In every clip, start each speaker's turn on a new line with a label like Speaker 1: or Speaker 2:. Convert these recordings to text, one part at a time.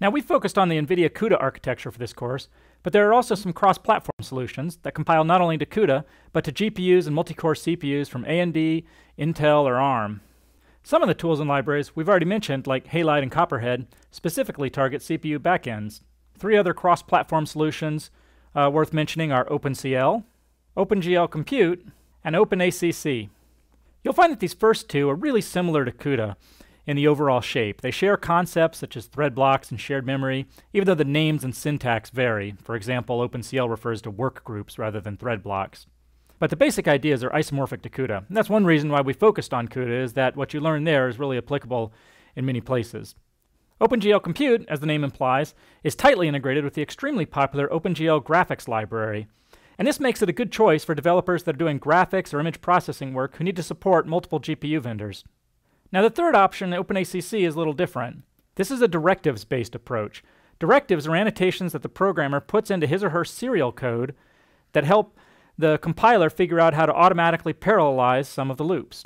Speaker 1: Now we focused on the NVIDIA CUDA architecture for this course, but there are also some cross-platform solutions that compile not only to CUDA, but to GPUs and multi-core CPUs from AMD, Intel, or ARM. Some of the tools and libraries we've already mentioned, like Halide and Copperhead, specifically target CPU backends. Three other cross-platform solutions uh, worth mentioning are OpenCL, OpenGL Compute, and OpenACC. You'll find that these first two are really similar to CUDA in the overall shape. They share concepts such as thread blocks and shared memory, even though the names and syntax vary. For example, OpenCL refers to work groups rather than thread blocks. But the basic ideas are isomorphic to CUDA. And that's one reason why we focused on CUDA is that what you learn there is really applicable in many places. OpenGL Compute, as the name implies, is tightly integrated with the extremely popular OpenGL graphics library. And this makes it a good choice for developers that are doing graphics or image processing work who need to support multiple GPU vendors. Now the third option, OpenACC, is a little different. This is a directives-based approach. Directives are annotations that the programmer puts into his or her serial code that help the compiler figure out how to automatically parallelize some of the loops.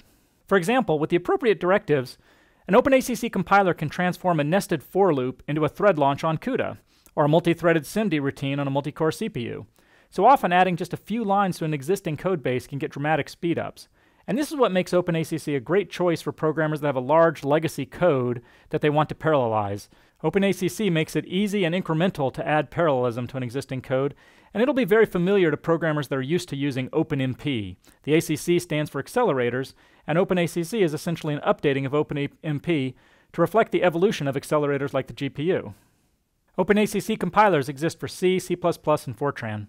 Speaker 1: For example, with the appropriate directives, an OpenACC compiler can transform a nested for loop into a thread launch on CUDA, or a multi-threaded SIMD routine on a multi-core CPU. So often adding just a few lines to an existing code base can get dramatic speedups. And this is what makes OpenACC a great choice for programmers that have a large legacy code that they want to parallelize. OpenACC makes it easy and incremental to add parallelism to an existing code, and it'll be very familiar to programmers that are used to using OpenMP. The ACC stands for accelerators, and OpenACC is essentially an updating of OpenMP to reflect the evolution of accelerators like the GPU. OpenACC compilers exist for C, C++, and Fortran.